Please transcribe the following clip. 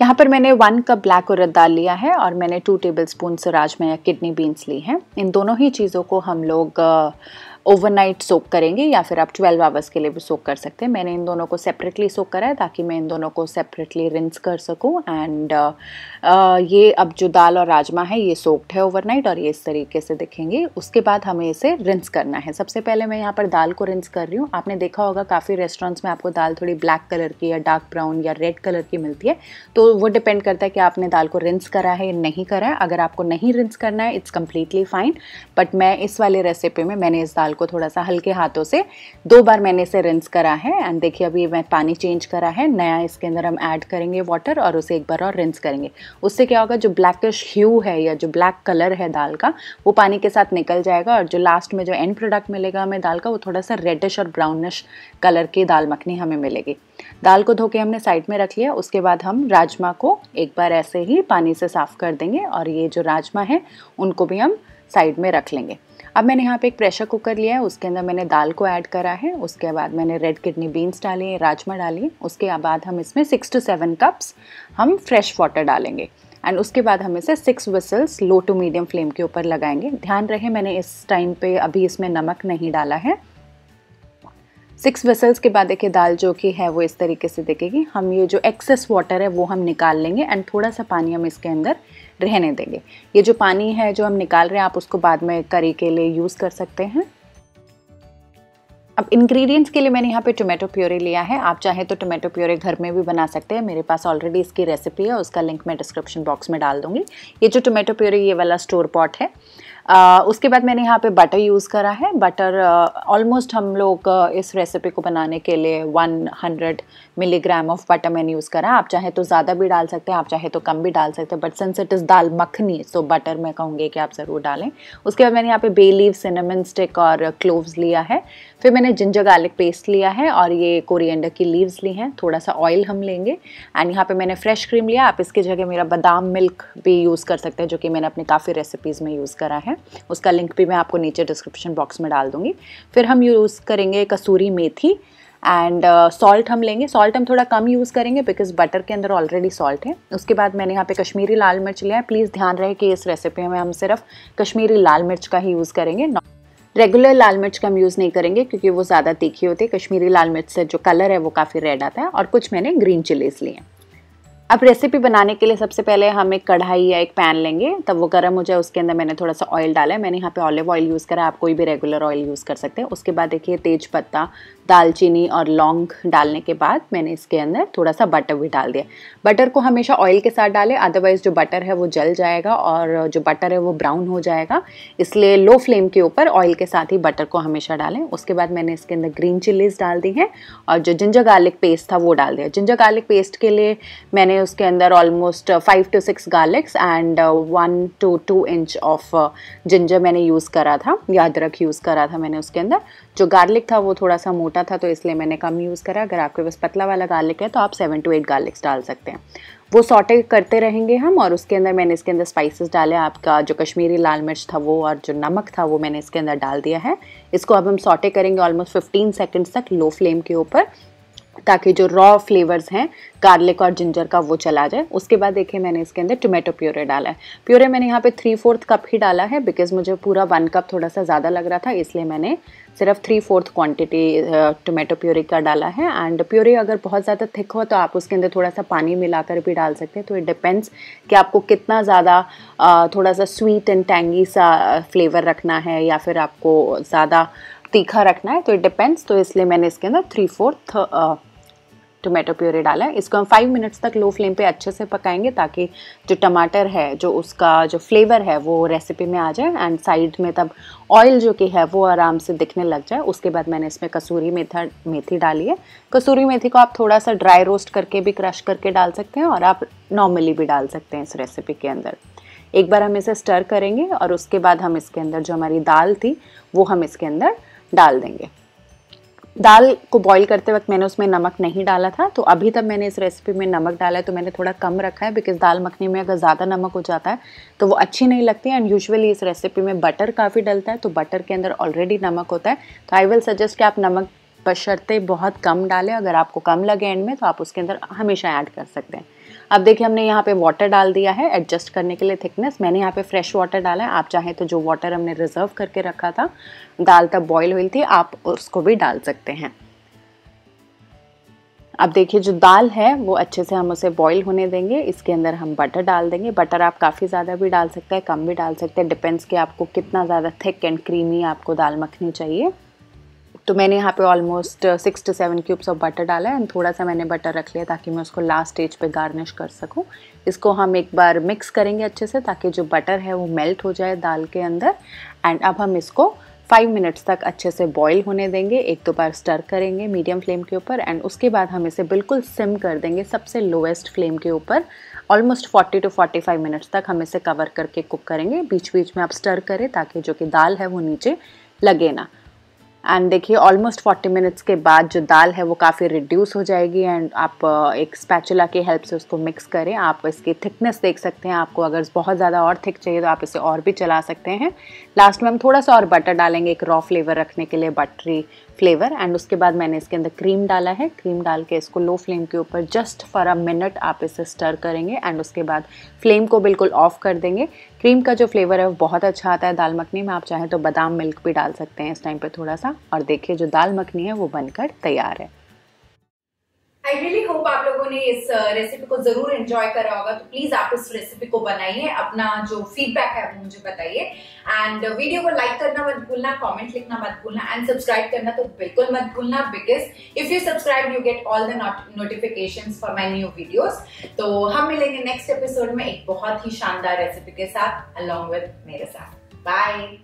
यहाँ पर मैंने वन कप ब्लैक उड़द दाल लिया है और मैंने टू टेबल स्पून से राजमा या किडनी बीन्स ली हैं। इन दोनों ही चीज़ों को हम लोग ओवरनाइट सोक करेंगे या फिर आप 12 आवर्स के लिए भी सोक कर सकते हैं। मैंने इन दोनों को सेपरेटली सोक करा है ताकि मैं इन दोनों को सेपरेटली रिंस कर सकूँ। एंड uh, uh, ये अब जो दाल और राजमा है ये सोक्ड है ओवरनाइट और ये इस तरीके से दिखेंगे। उसके बाद हमें इसे रिंस करना है। सबसे पहले मैं यहाँ पर दाल को रिंस कर रही हूँ। आपने देखा होगा काफ़ी रेस्टोरेंट्स में आपको दाल थोड़ी ब्लैक कलर की या डार्क ब्राउन या रेड कलर की मिलती है। तो वो डिपेंड करता है कि आपने दाल को रिंस करा है या नहीं करा है। अगर आपको नहीं रिंस करना है इट्स कम्प्लीटली फाइन बट मैं इस वाले रेसिपी में मैंने इस दाल को थोड़ा सा हल्के हाथों से। दो बार मैंने इसे रिंस करा है एंड देखिए अभी मैं पानी चेंज करा है। नया इसके अंदर हम ऐड करेंगे वाटर और उसे एक बार और रिंस करेंगे। उससे क्या होगा, जो ब्लैकिश ह्यू है या जो ब्लैक कलर है दाल का, वो पानी के साथ निकल जाएगा और जो लास्ट में जो एंड प्रोडक्ट मिलेगा हमें दाल का, वो थोड़ा सा रेडिश और ब्राउनिश कलर की दाल मखनी हमें मिलेगी। दाल को धो के हमने साइड में रख लिया, उसके बाद हम राजमा को एक बार ऐसे ही पानी से साफ़ कर देंगे और ये जो राजमा है, उनको भी हम साइड में रख लेंगे। अब मैंने यहाँ पे एक प्रेशर कुकर लिया है, उसके अंदर मैंने दाल को ऐड करा है, उसके बाद मैंने रेड किडनी बीन्स डाली राजमा डाली उसके बाद हम इसमें सिक्स टू सेवन कप्स हम फ्रेश वाटर डालेंगे। एंड उसके बाद हम इसे six whistles low to medium flame के ऊपर लगाएँगे। ध्यान रहे, मैंने इस टाइम पे अभी इसमें नमक नहीं डाला है सिक्स वेसल्स के बाद देखिए दाल जो कि है वो इस तरीके से दिखेगी। हम ये जो एक्सेस वाटर है वो हम निकाल लेंगे एंड थोड़ा सा पानी हम इसके अंदर रहने देंगे। ये जो पानी है जो हम निकाल रहे हैं, आप उसको बाद में करी के लिए यूज़ कर सकते हैं। अब इंग्रेडिएंट्स के लिए मैंने यहाँ पे टोमेटो प्योरे लिया है। आप चाहे तो टोमेटो प्योरे घर में भी बना सकते हैं। मेरे पास ऑलरेडी इसकी रेसिपी है, उसका लिंक मैं डिस्क्रिप्शन बॉक्स में डाल दूँगी। ये जो टोमेटो प्योरे ये वाला स्टोर पॉट है उसके बाद मैंने यहाँ पे बटर यूज़ करा है। बटर ऑलमोस्ट हम लोग इस रेसिपी को बनाने के लिए 100 मिलीग्राम ऑफ़ बटर मैंने यूज़ करा। आप चाहे तो ज़्यादा भी डाल सकते हैं, आप चाहे तो कम भी डाल सकते हैं but since it is dal makhani so butter मैं कहूँगी कि आप ज़रूर डालें। उसके बाद मैंने यहाँ पे बे लीव सिनेमन स्टिक और क्लोव्स लिया है। फिर मैंने जिंजर गार्लिक पेस्ट लिया है और ये कोरिएंडर की लीव्स ली हैं। थोड़ा सा ऑयल हम लेंगे। एंड यहाँ पे मैंने फ्रेश क्रीम लिया। आप इसकी जगह मेरा बादाम मिल्क भी यूज़ कर सकते हैं, जो कि मैंने अपनी काफ़ी रेसिपीज़ में यूज़ करा है। उसका लिंक भी मैं आपको नीचे डिस्क्रिप्शन बॉक्स में डाल दूँगी। फिर हम यूज़ करेंगे कसूरी मेथी एंड सॉल्ट uh, हम लेंगे। सॉल्ट हम थोड़ा कम यूज़ करेंगे बिकॉज़ बटर के अंदर ऑलरेडी सॉल्ट है। उसके बाद मैंने यहाँ पे कश्मीरी लाल मिर्च लिया है। प्लीज़ ध्यान रहे कि इस रेसिपी में हम सिर्फ़ कश्मीरी लाल मिर्च का ही यूज़ करेंगे। रेगुलर लाल मिर्च का हम यूज़ नहीं करेंगे क्योंकि वो ज़्यादा तीखी होती है। कश्मीरी लाल मिर्च से जो कलर है वो काफ़ी रेड आता है। और कुछ मैंने ग्रीन चिलीज लिए अब रेसिपी बनाने के लिए सबसे पहले हम एक कढ़ाई या एक पैन लेंगे। तब वो गर्म हो जाए, उसके अंदर मैंने थोड़ा सा ऑयल डाला है। मैंने यहाँ पे ऑलिव ऑयल यूज़ करा, आप कोई भी रेगुलर ऑयल यूज़ कर सकते हैं। उसके बाद देखिए तेज पत्ता दालचीनी और लौंग डालने के बाद मैंने इसके अंदर थोड़ा सा बटर भी डाल दिया। बटर को हमेशा ऑयल के साथ डालें अदरवाइज़ जो बटर है वो जल जाएगा और जो बटर है वो ब्राउन हो जाएगा। इसलिए लो फ्लेम के ऊपर ऑयल के साथ ही बटर को हमेशा डालें। उसके बाद मैंने इसके अंदर ग्रीन चिल्लीज डाल दी हैं और जो जिंजर गार्लिक पेस्ट था वो डाल दिया। जिंजर गार्लिक पेस्ट के लिए मैंने उसके अंदर almost five to six garlics and one two two inch of ginger मैंने यूज़ करा था या अदरक यूज़ करा था मैंने उसके अंदर। जो गार्लिक था वो थोड़ा सा मोटा था तो इसलिए मैंने कम यूज़ करा। अगर आपके पास पतला वाला गार्लिक है तो आप सेवन टू एट गार्लिक्स डाल सकते हैं। वो सॉटे करते रहेंगे हम और उसके अंदर मैंने इसके अंदर स्पाइसेस डाले। आपका जो कश्मीरी लाल मिर्च था वो और जो नमक था वो मैंने इसके अंदर डाल दिया है। इसको अब हम सॉटे करेंगे ऑलमोस्ट 15 सेकंड्स तक लो फ्लेम के ऊपर। ताकि जो रॉ फ्लेवर्स हैं गार्लिक और जिंजर का वो चला जाए। उसके बाद देखिए मैंने इसके अंदर टोमेटो प्योरे डाला है। प्योरे मैंने यहाँ पे थ्री फोर्थ कप ही डाला है बिकॉज़ मुझे पूरा वन कप थोड़ा सा ज़्यादा लग रहा था, इसलिए मैंने सिर्फ़ three fourth quantity tomato puree का डाला है। एंड प्योरे अगर बहुत ज़्यादा थिक हो तो आप उसके अंदर थोड़ा सा पानी मिलाकर भी डाल सकते हैं। तो इट डिपेंड्स कि आपको कितना ज़्यादा थोड़ा सा स्वीट एंड टैंगी सा फ्लेवर रखना है या फिर आपको ज़्यादा तीखा रखना है तो इट डिपेंड्स तो इसलिए मैंने इसके अंदर थ्री फोर्थ टोमेटो प्योरे डाला। है इसको हम फाइव मिनट्स तक लो फ्लेम पे अच्छे से पकाएँगे ताकि जो टमाटर है, जो उसका जो फ्लेवर है, वो रेसिपी में आ जाए एंड साइड में तब ऑयल जो कि है, वो आराम से दिखने लग जाए। उसके बाद मैंने इसमें कसूरी मेथा, मेथी डाली है। कसूरी मेथी को आप थोड़ा सा ड्राई रोस्ट करके भी क्रश करके डाल सकते हैं और आप नॉर्मली भी डाल सकते हैं इस रेसिपी के अंदर। एक बार हम इसे स्टर करेंगे और उसके बाद हम इसके अंदर जो हमारी दाल थी, वो हम इसके अंदर डाल देंगे। दाल को बॉईल करते वक्त मैंने उसमें नमक नहीं डाला था तो अभी तक मैंने इस रेसिपी में नमक डाला है तो मैंने थोड़ा कम रखा है बिकॉज़ दाल मखनी में अगर ज़्यादा नमक हो जाता है तो वो अच्छी नहीं लगती एंड यूजुअली इस रेसिपी में बटर काफ़ी डलता है तो बटर के अंदर ऑलरेडी नमक होता है तो आई विल सजेस्ट कि आप नमक बशर्ते बहुत कम डालें। अगर आपको कम लगे एंड में तो आप उसके अंदर हमेशा ऐड कर सकते हैं। अब देखिए, हमने यहाँ पे वाटर डाल दिया है एडजस्ट करने के लिए थिकनेस मैंने यहाँ पे फ्रेश वाटर डाला है। आप चाहें तो जो वाटर हमने रिज़र्व करके रखा था, दाल तब बॉईल हुई थी, आप उसको भी डाल सकते हैं। अब देखिए, जो दाल है, वो अच्छे से हम उसे बॉईल होने देंगे। इसके अंदर हम बटर डाल देंगे। बटर आप काफ़ी ज़्यादा भी डाल सकते हैं, कम भी डाल सकते हैं। डिपेंड्स कि आपको कितना ज़्यादा थिक एंड क्रीमी आपको दाल मखनी चाहिए। तो मैंने यहाँ पे almost six to seven cubes of butter डाला है एंड थोड़ा सा मैंने बटर रख लिया ताकि मैं उसको लास्ट स्टेज पे गार्निश कर सकूँ। इसको हम एक बार मिक्स करेंगे अच्छे से ताकि जो बटर है वो मेल्ट हो जाए दाल के अंदर। एंड अब हम इसको फाइव मिनट्स तक अच्छे से बॉईल होने देंगे। एक दो बार स्टर करेंगे मीडियम फ्लेम के ऊपर एंड उसके बाद हम इसे बिल्कुल सिम कर देंगे सबसे लोएस्ट फ्लेम के ऊपर। ऑलमोस्ट 40 टू 45 मिनट्स तक हम इसे कवर करके कुक करेंगे। बीच बीच में आप स्टर करें ताकि जो कि दाल है वो नीचे लगे ना। एंड देखिए ऑलमोस्ट 40 मिनट्स के बाद जो दाल है वो काफ़ी रिड्यूस हो जाएगी एंड आप एक स्पैचुला की हेल्प से उसको मिक्स करें। आप इसकी थिकनेस देख सकते हैं। आपको अगर बहुत ज़्यादा और थिक चाहिए तो आप इसे और भी चला सकते हैं। लास्ट में हम थोड़ा सा और बटर डालेंगे, एक रॉ फ्लेवर रखने के लिए बटरी फ्लेवर एंड उसके बाद मैंने इसके अंदर क्रीम डाला है। क्रीम डाल के इसको लो फ्लेम के ऊपर जस्ट फॉर अ मिनट आप इसे स्टर करेंगे एंड उसके बाद फ्लेम को बिल्कुल ऑफ़ कर देंगे। क्रीम का जो फ्लेवर है वो बहुत अच्छा आता है दाल मखनी में। आप चाहें तो बादाम मिल्क भी डाल सकते हैं इस टाइम पे थोड़ा सा। और देखिए, जो दाल मखनी है, वो बनकर तैयार है। आई रियली होप आप लोगों ने इस रेसिपी को ज़रूर एंजॉय करा होगा तो प्लीज़ आप इस रेसिपी को बनाइए, अपना जो फीडबैक है वो मुझे बताइए। एंड वीडियो को लाइक करना मत भूलना कमेंट लिखना मत भूलना एंड सब्सक्राइब करना तो बिल्कुल मत भूलना because if you subscribe you get all the notification for my new videos तो हम मिलेंगे नेक्स्ट एपिसोड में एक बहुत ही शानदार रेसिपी के साथ अलॉन्ग विद मेरे साथ। बाय